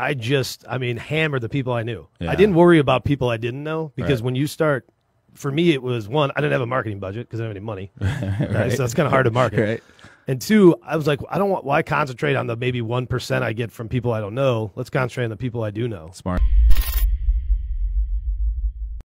I just, I mean, hammer the people I knew. Yeah. I didn't worry about people I didn't know because Right. when you start, for me, it was one, I didn't have a marketing budget because I didn't have any money. right? Right. So it's kind of hard to market. Right. And two, I was like, I don't want, why concentrate on the maybe 1% I get from people I don't know? Let's concentrate on the people I do know. Smart.